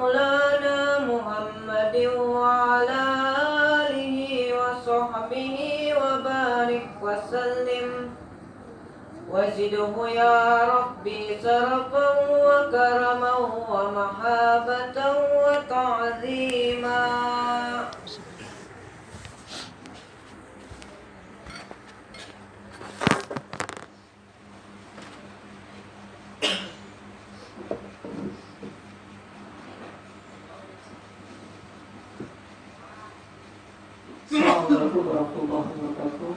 ومولانا محمد وعلى آله وصحبه وبارك وسلم. وزده يا ربي سرفا وكرما ومحابة وتعظيما. Selamünaleyküm ve rahmetullahi ve berekatuhu.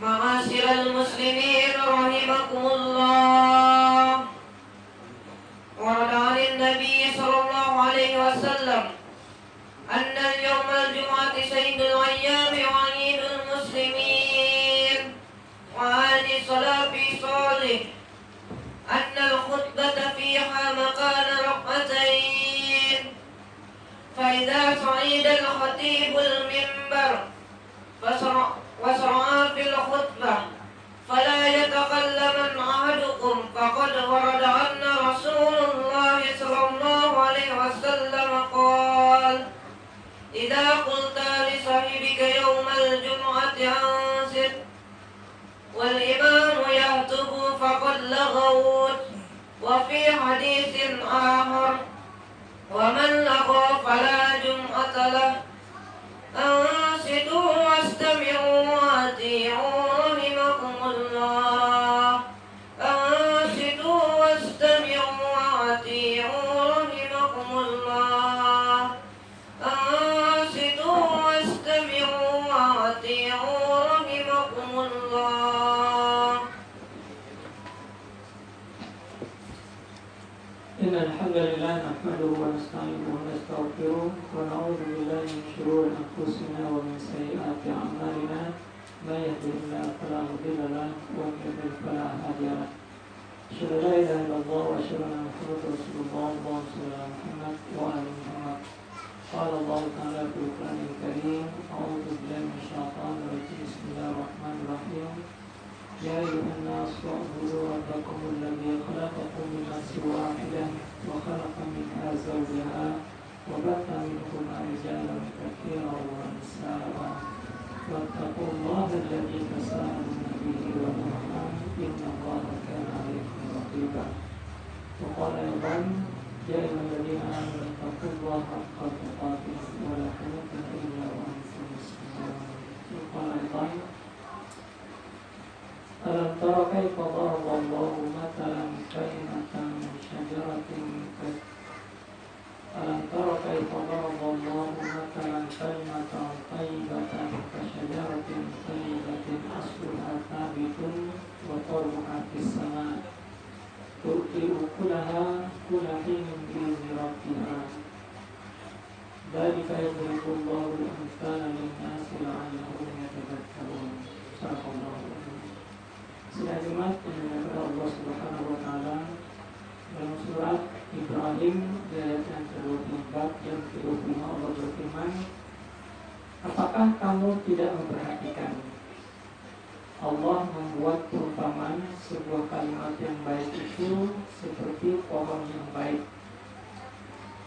معاشر المسلمين رحمكم الله. ورد عن النبي صلى الله عليه وسلم أن اليوم الجمعة سيد الأيام وعيد المسلمين. وعن الصلاة في صالح. أن الخطبة فيها مكان ركعتين. فإذا صعد الخطيب المنبر فسرع وسرعا في الخطبة. فلا يتكلمن أحدكم فقد ورد أن رسول الله صلى الله عليه وسلم قال إذا قلت لصاحبك يوم الجمعة أنصت والإمام يخطب فقد لغوت وفي حديث آخر ومن لغى فلا جمعة له أنصتوا واستمعوا وأطيعوا إن الحمد لله نحمده ونستعينه ونستغفره ونعوذ بالله من شرور أنفسنا ومن سيئات أعمالنا. من يهده الله فلا مضل له ومن يضلل فلا هادي له. أشهد أن لا إله إلا الله وأشهد أن محمدا رسول الله. اللهم صل على محمد وعلى محمد. قال الله تعالى في القرآن الكريم أعوذ بالله من الشيطان الرجيم. بسم الله الرحمن الرحيم. يا أيها الناس اعبدوا ربكم الذي خلقكم من نفس واحدة وخلق منها زوجها وبث منهما رجالا كثيرا ونساء. واتقوا الله الذي تساءلون به والأرحام. إن الله كان عليكم رقيبا. وقال أيضا يا أيها الذين آمنوا اتقوا الله حق تقاته ولا تموتن إلا وأنتم مسلمون. وقال أيضا ألم تر كيف ضرب الله مثلا كلمة شجرة ألم تر كيف ضرب الله مثلا كلمة طيبة كشجرة طيبة أصلها ثابت وفرعها في السماء. تؤتي أكلها كل حين بإذن ربها. ذلك يضرب الله الأمثال للناس لعلهم يتذكرون. صدق الله العظيم. Sidang Jumat yang dimuliakan Allah Subhanahu wa taala dalam surat Ibrahim ayat yang ke-24 yang ke-25 Allah berfirman Apakah kamu tidak memperhatikan? Allah membuat perumpamaan sebuah kalimat yang baik itu seperti pohon yang baik.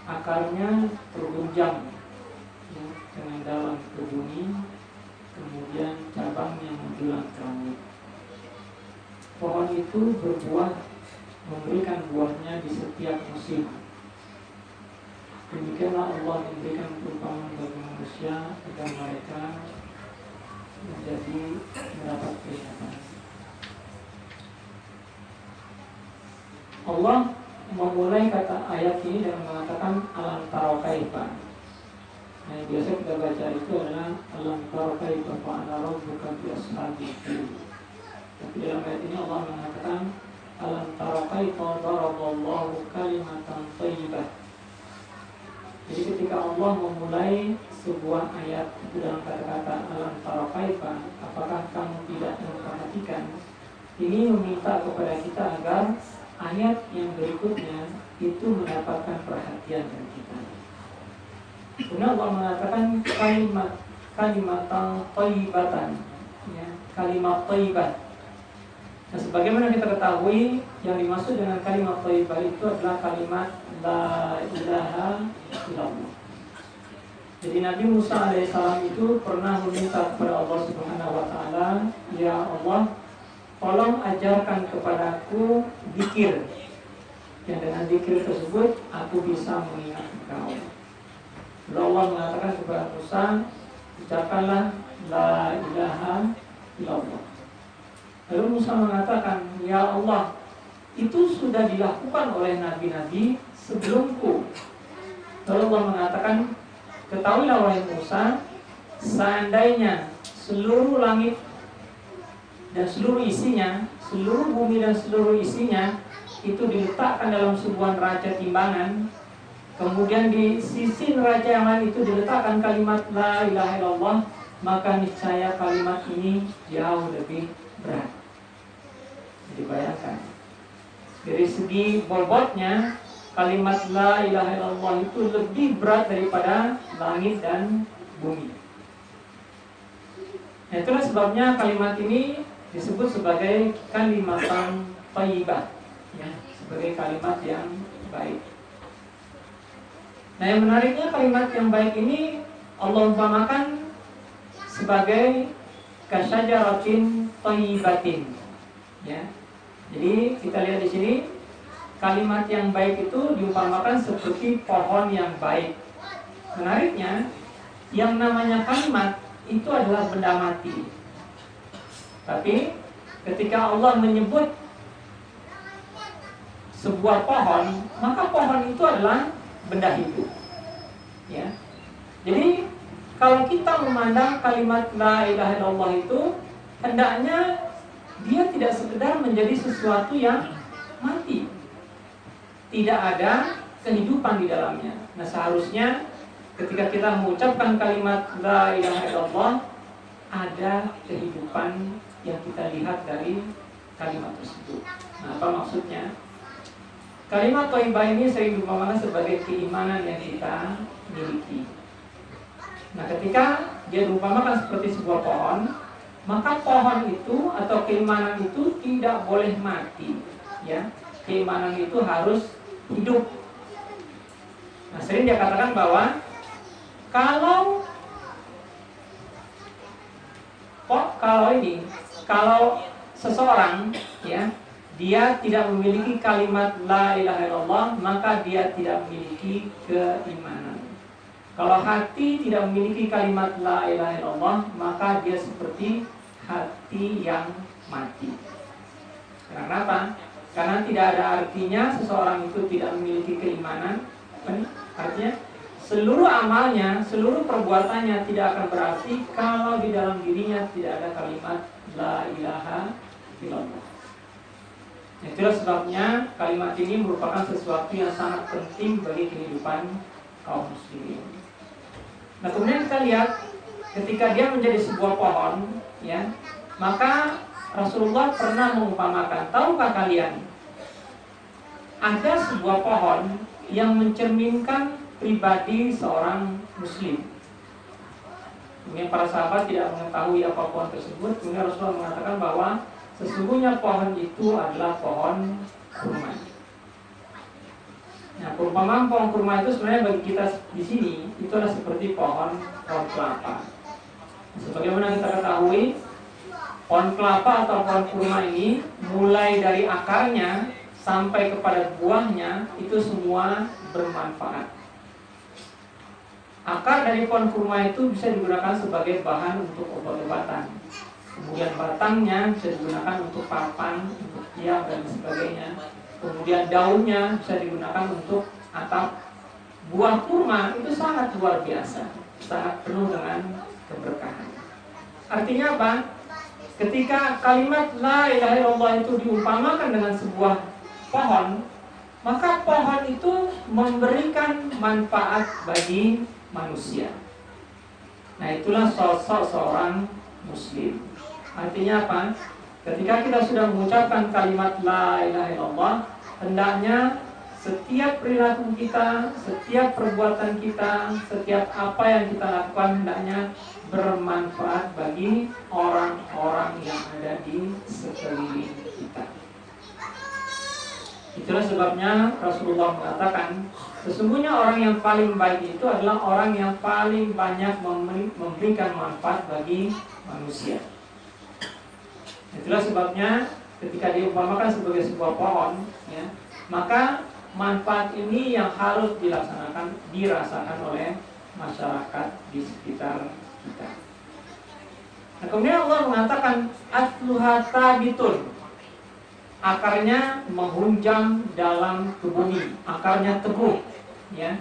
Akarnya tergunjang ya, dengan dalam ke bumi kemudian cabangnya menjulang ke langit pohon itu berbuah memberikan buahnya di setiap musim. Demikianlah Allah memberikan perumpamaan bagi manusia agar mereka menjadi mendapat peringatan. Allah memulai kata ayat ini dengan mengatakan alam taro. Nah, yang biasa kita baca itu adalah alam taro kaifa fa ana rabbuka bi ashabil tapi dalam ayat ini Allah mengatakan alam tara kaifa daraballahu kalimatan thayyibah. Jadi ketika Allah memulai sebuah ayat itu dalam kata-kata alam tara kaifa, apakah kamu tidak memperhatikan? Ini meminta kepada kita agar ayat yang berikutnya itu mendapatkan perhatian dari kita. Kemudian Allah mengatakan kalimat kalimat thayyibatan ya, kalimat thayyibah Nah, sebagaimana kita ketahui, yang dimaksud dengan kalimat thayyibah itu adalah kalimat la ilaha illallah. Jadi Nabi Musa alaihissalam itu pernah meminta kepada Allah Subhanahu wa taala, "Ya Allah, tolong ajarkan kepadaku zikir." Yang dengan zikir tersebut aku bisa mengingat Engkau. Lalu Allah mengatakan kepada Musa, ucapkanlah la ilaha illallah. Lalu Musa mengatakan, Ya Allah, itu sudah dilakukan oleh nabi-nabi sebelumku. Lalu Allah mengatakan, Ketahuilah wahai Musa, seandainya seluruh langit dan seluruh isinya, seluruh bumi dan seluruh isinya itu diletakkan dalam sebuah neraca timbangan, kemudian di sisi neraca yang lain itu diletakkan kalimat La ilaha illallah, maka niscaya kalimat ini jauh lebih berat dibayangkan dari segi bobotnya kalimat la ilaha illallah itu lebih berat daripada langit dan bumi. Nah, itulah sebabnya kalimat ini disebut sebagai kalimat thayyibah ya sebagai kalimat yang baik. Nah yang menariknya kalimat yang baik ini Allah umpamakan sebagai kasyajaratin thayyibatin ya jadi kita lihat di sini kalimat yang baik itu diumpamakan seperti pohon yang baik. Menariknya, yang namanya kalimat itu adalah benda mati. Tapi ketika Allah menyebut sebuah pohon, maka pohon itu adalah benda hidup. Ya. Jadi kalau kita memandang kalimat la ilaha illallah itu hendaknya dia tidak sekedar menjadi sesuatu yang mati. Tidak ada kehidupan di dalamnya. Nah seharusnya ketika kita mengucapkan kalimat La ilaha illallah ada kehidupan yang kita lihat dari kalimat tersebut. Nah apa maksudnya? Kalimat Toibah ini sering diumpamakan sebagai keimanan yang kita miliki. Nah ketika dia diumpamakan seperti sebuah pohon, maka pohon itu atau keimanan itu tidak boleh mati. Ya, keimanan itu harus hidup. Nah, sering dia katakan bahwa kalau kok kalau ini kalau seseorang ya dia tidak memiliki kalimat la ilaha illallah maka dia tidak memiliki keimanan. Kalau hati tidak memiliki kalimat la ilaha illallah maka dia seperti hati yang mati. Karena apa? Karena tidak ada artinya seseorang itu tidak memiliki keimanan. Artinya seluruh amalnya, seluruh perbuatannya tidak akan berarti kalau di dalam dirinya tidak ada kalimat la ilaha illallah. Itulah sebabnya kalimat ini merupakan sesuatu yang sangat penting bagi kehidupan kaum muslimin. Nah kemudian kita lihat ketika dia menjadi sebuah pohon, ya, maka Rasulullah pernah mengumpamakan, tahukah kalian ada sebuah pohon yang mencerminkan pribadi seorang muslim. Kemudian para sahabat tidak mengetahui apa pohon tersebut. Kemudian Rasulullah mengatakan bahwa Sesungguhnya pohon itu adalah pohon kurma. Nah, perumpamaan pohon kurma itu sebenarnya bagi kita di sini itu adalah seperti pohon pohon kelapa. Sebagaimana kita ketahui, pohon kelapa atau pohon kurma ini mulai dari akarnya sampai kepada buahnya itu semua bermanfaat. Akar dari pohon kurma itu bisa digunakan sebagai bahan untuk obat-obatan kemudian batangnya bisa digunakan untuk papan, untuk tiang dan sebagainya. Kemudian daunnya bisa digunakan untuk atap. Buah kurma itu sangat luar biasa, sangat penuh dengan keberkahan. Artinya apa? Ketika kalimat la ilaha illallah itu diumpamakan dengan sebuah pohon, maka pohon itu memberikan manfaat bagi manusia. Nah, itulah sosok seorang muslim. Artinya apa? Ketika kita sudah mengucapkan kalimat la ilaha illallah, hendaknya setiap perilaku kita, setiap perbuatan kita, setiap apa yang kita lakukan hendaknya bermanfaat bagi orang-orang yang ada di sekeliling kita. Itulah sebabnya Rasulullah mengatakan Sesungguhnya orang yang paling baik itu adalah orang yang paling banyak memberikan manfaat bagi manusia. Itulah sebabnya ketika diumpamakan sebagai sebuah pohon, ya, maka manfaat ini yang harus dilaksanakan, dirasakan oleh masyarakat di sekitar Nah, kemudian Allah mengatakan asluhata bitun. Akarnya menghunjam dalam ke bumi, akarnya teguh, ya.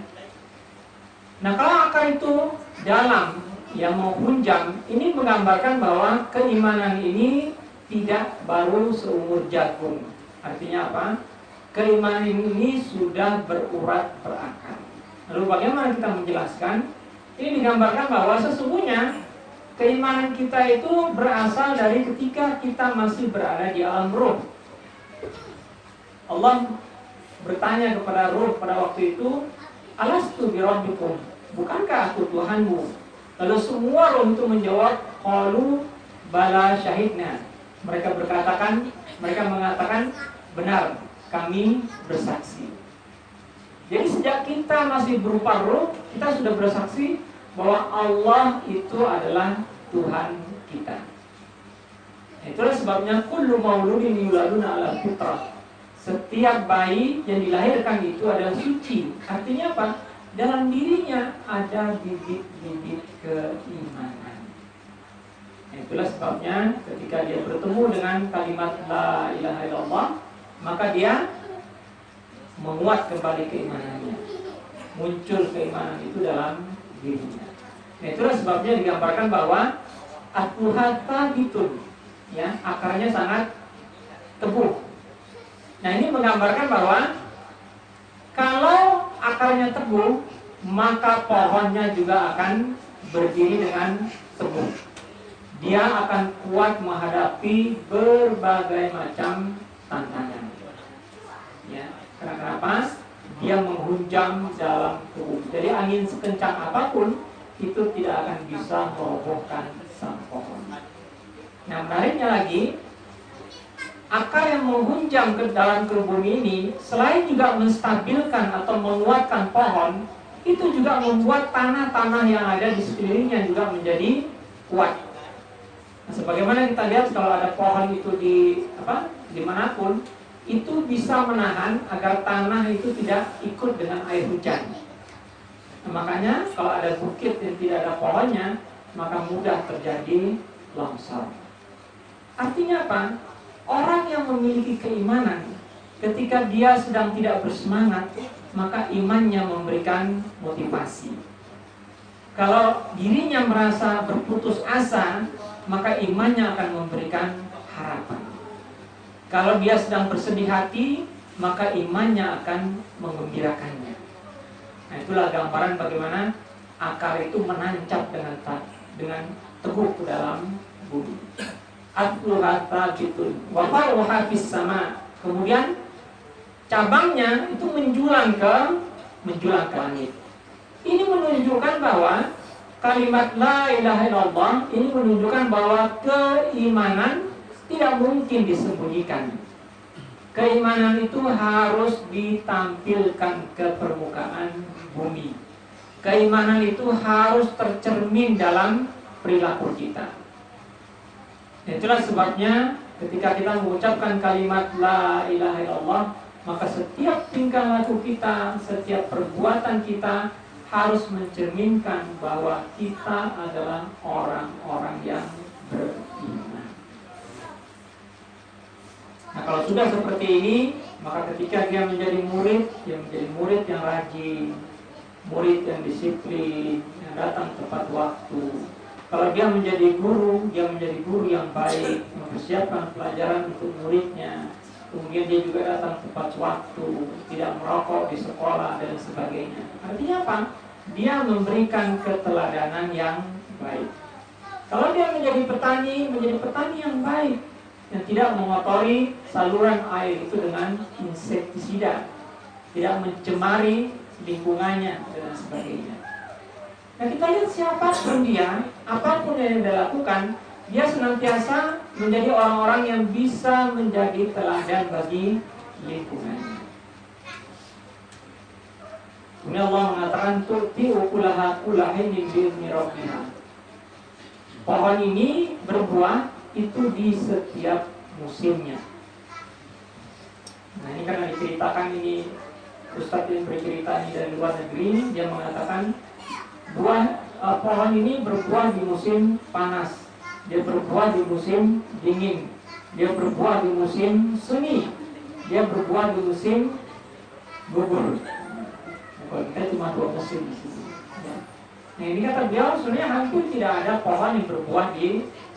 Nah, kalau akar itu dalam yang menghunjam, ini menggambarkan bahwa keimanan ini tidak baru seumur jagung. Artinya apa? Keimanan ini sudah berurat berakar. Lalu bagaimana kita menjelaskan? Ini digambarkan bahwa sesungguhnya keimanan kita itu berasal dari ketika kita masih berada di alam roh. Allah bertanya kepada roh pada waktu itu, Alastu birabbikum? Bukankah aku Tuhanmu? Lalu semua roh itu menjawab, Qalu bala syahidna mereka berkatakan, mereka mengatakan benar, kami bersaksi. Jadi sejak kita masih berupa roh, kita sudah bersaksi bahwa Allah itu adalah Tuhan kita. Itulah sebabnya kullu mauludin yuladuna ala fitrah. Setiap bayi yang dilahirkan itu adalah suci. Artinya apa? Dalam dirinya ada bibit-bibit keimanan. Itulah sebabnya ketika dia bertemu dengan kalimat La ilaha illallah Maka dia menguat kembali keimanannya Muncul keimanan itu dalam dirinya nah, Itulah sebabnya digambarkan bahwa Atuhata bitun ya, Akarnya sangat teguh Nah ini menggambarkan bahwa Kalau akarnya teguh, maka pohonnya juga akan berdiri dengan teguh. Dia akan kuat menghadapi berbagai macam tantangan. Ya, karena kenapa? Dia menghunjam dalam tubuh. Jadi angin sekencang apa pun itu tidak akan bisa merobohkan sang pohon. Nah menariknya lagi, akar yang menghunjam ke dalam ke bumi ini selain juga menstabilkan atau menguatkan pohon, itu juga membuat tanah-tanah yang ada di sekelilingnya juga menjadi kuat. Nah, sebagaimana kita lihat kalau ada pohon itu di apa di mana pun, itu bisa menahan agar tanah itu tidak ikut dengan air hujan. Nah, makanya kalau ada bukit yang tidak ada pohonnya, maka mudah terjadi longsor. Artinya apa? Orang yang memiliki keimanan ketika dia sedang tidak bersemangat, maka imannya memberikan motivasi. Kalau dirinya merasa berputus asa, maka imannya akan memberikan harapan. Kalau dia sedang bersedih hati, maka imannya akan menggembirakannya. Nah, itulah gambaran bagaimana akar itu menancap dengan dengan teguh ke dalam bumi atluha gitu. sama. Kemudian cabangnya itu menjulang ke menjulang ke langit. Ini menunjukkan bahwa kalimat la ilaha illallah ini menunjukkan bahwa keimanan tidak mungkin disembunyikan. Keimanan itu harus ditampilkan ke permukaan bumi. Keimanan itu harus tercermin dalam perilaku kita. Itulah sebabnya ketika kita mengucapkan kalimat la ilaha illallah, maka setiap tingkah laku kita, setiap perbuatan kita harus mencerminkan bahwa kita adalah orang-orang yang beriman. Nah kalau sudah seperti ini, maka ketika dia menjadi murid, dia menjadi murid yang rajin, murid yang disiplin, yang datang tepat waktu, kalau dia menjadi guru, dia menjadi guru yang baik, mempersiapkan pelajaran untuk muridnya. Kemudian dia juga datang tepat waktu, tidak merokok di sekolah dan sebagainya. Artinya apa? Dia memberikan keteladanan yang baik. Kalau dia menjadi petani, menjadi petani yang baik, yang tidak mengotori saluran air itu dengan insektisida, tidak mencemari lingkungannya dan sebagainya. Nah kita lihat siapa pun dia, apa pun yang dia lakukan, dia senantiasa menjadi orang-orang yang bisa menjadi teladan bagi lingkungannya. Kemudian Allah mengatakan tu'ti ukulaha kulahin Pohon ini berbuah itu di setiap musimnya. Nah ini karena diceritakan ini Ustadz yang bercerita ini dari luar negeri, dia mengatakan buah uh, pohon ini berbuah di musim panas dia berbuah di musim dingin dia berbuah di musim semi dia berbuah di musim gugur kalau kita cuma dua musim di sini. Nah ini kata beliau sebenarnya hampir tidak ada pohon yang berbuah di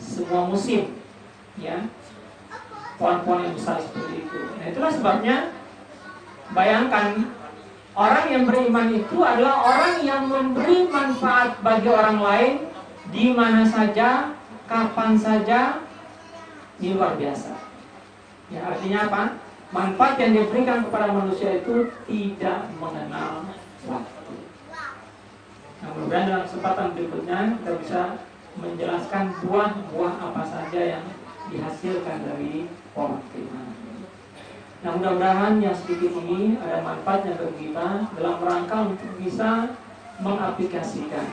semua musim ya pohon-pohon yang besar seperti itu nah itulah sebabnya bayangkan Orang yang beriman itu adalah orang yang memberi manfaat bagi orang lain di mana saja, kapan saja, ini luar biasa. Ya, artinya apa? Manfaat yang diberikan kepada manusia itu tidak mengenal waktu. Mudah-mudahan dalam kesempatan berikutnya kita bisa menjelaskan buah-buah apa saja yang dihasilkan dari pohon keimanan. Nah mudah-mudahan yang sedikit ini ada manfaatnya bagi kita dalam rangka untuk bisa mengaplikasikan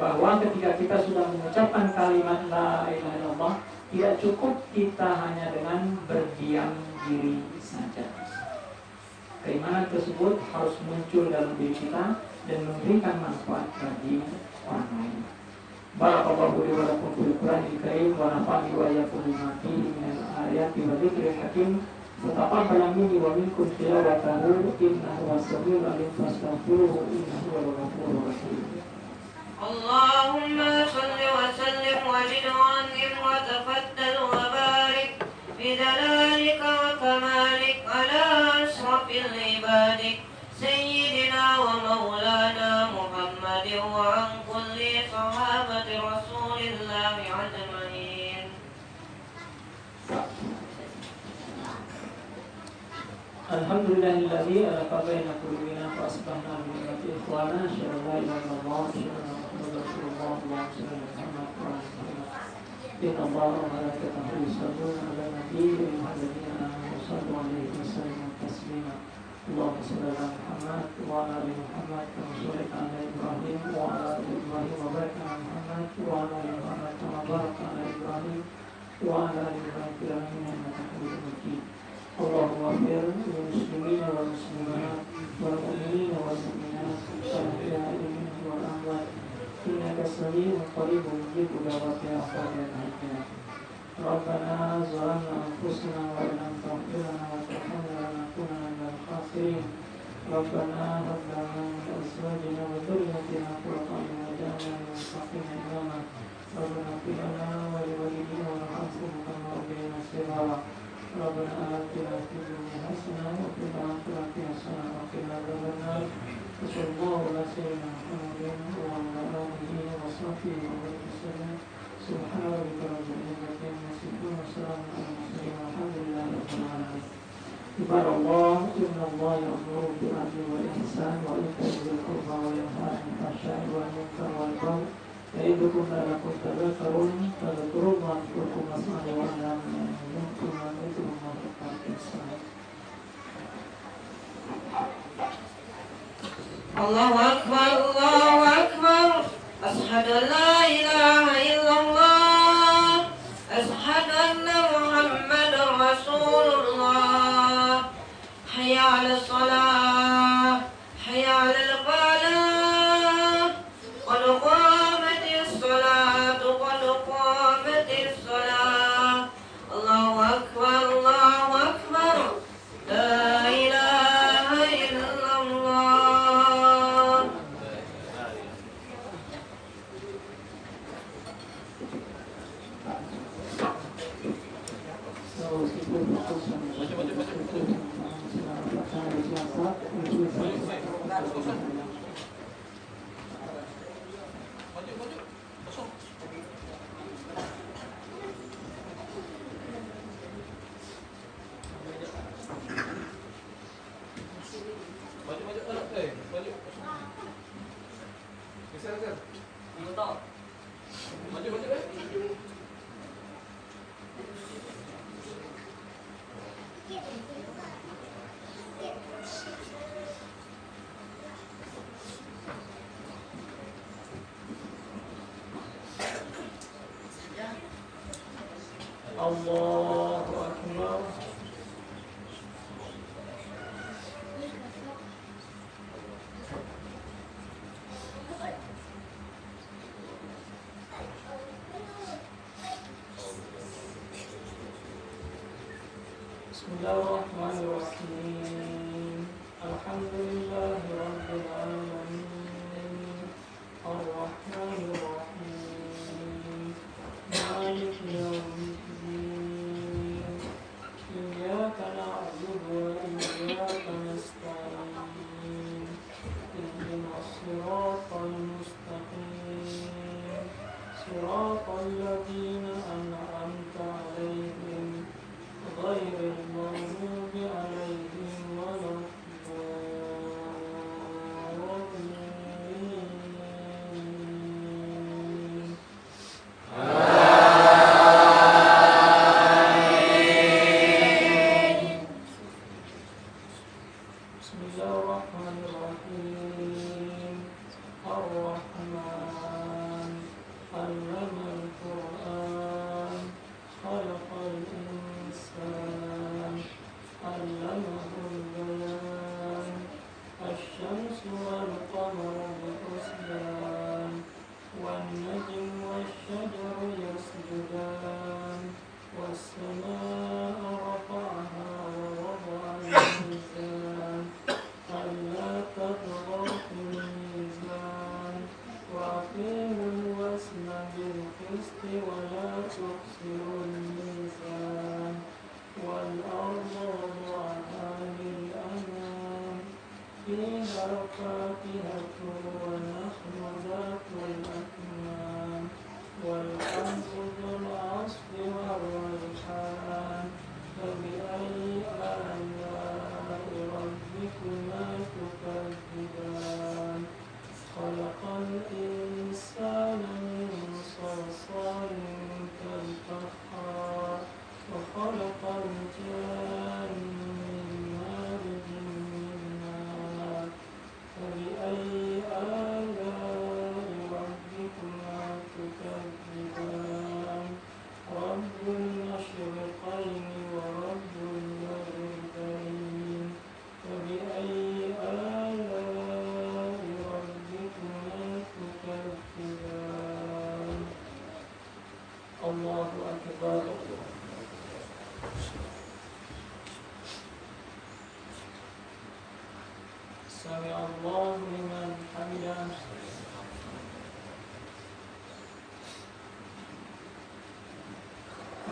bahwa ketika kita sudah mengucapkan kalimat la ilaha illallah tidak cukup kita hanya dengan berdiam diri saja. Keimanan tersebut harus muncul dalam diri kita dan memberikan manfaat bagi orang lain. Barakallahu li wa lakum fil Qur'anil Karim wa nafa'ani wa iyyakum bima fihi min al-ayati wa dzikril hakim. وتقبل مني ومنكم تلاوته إنه هو السميع العليم فاستغفروه إنه هو الغفور الرحيم اللهم صل وسلم وزد وانعم وتفضل وبارك بجلالك وكمالك على أشرف العباد سيدنا ومولانا محمد وعن كل صحابة رسول الله أجمعين. الحمد لله الذي ألقى بين قلوبنا فأصبحنا بنعمته إخوانا أشهد أن لا إله إلا الله أشهد أن محمدا رسول الله اللهم صل على محمد وعلى آل إن الله وملائكته يصلون على النبي أيها الذين آمنوا صلوا عليه وسلموا تسليما اللهم صل على محمد وعلى آل محمد كما صليت على إبراهيم وعلى آل إبراهيم وبارك على محمد وعلى آل محمد كما باركت على إبراهيم وعلى آل إبراهيم في العالمين إنك حميد مجيد اللهم اغفر للمسلمين والمسلمات والمؤمنين والمؤمنات الأحياء منهم والأموات إنك سميع قريب مجيب دعوات يا خير الحكيم ربنا ظلمنا أنفسنا وإن لم تغفر لنا وترحمنا لنكونن من الخاسرين ربنا هب لنا من أزواجنا وذريتنا قرة أعين واجعلنا للمتقين إماما ربنا اغفر لنا ولوالدينا وارحمهم كما ربينا صغارا ربنا آتنا في الدنيا حسنة وفي الآخرة حسنة وقنا عذاب النار وصلى الله على سيدنا محمد وعلى آله وصحبه وسلم سبحان ربك رب العزة عما يصفون وسلام على المرسلين عباد الله إن الله يأمر بالعدل والإحسان وإيتاء ذي القربى وينهى عن الفحشاء والمنكر والبغي يعظكم لعلكم تذكرون فاذكروا الله يذكركم واسمعوا واعلموا أنكم وأنتم الله السلام الله أكبر الله أكبر. أشهد أن لا إله إلا الله. حي على الصلاة descargar. Bismillahirrahmanirrahim.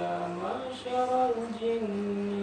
يا معشر الجن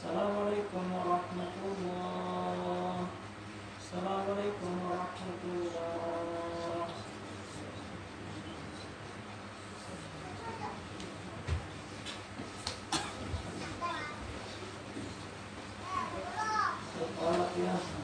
السلام عليكم ورحمة الله. السلام عليكم ورحمة الله. قالت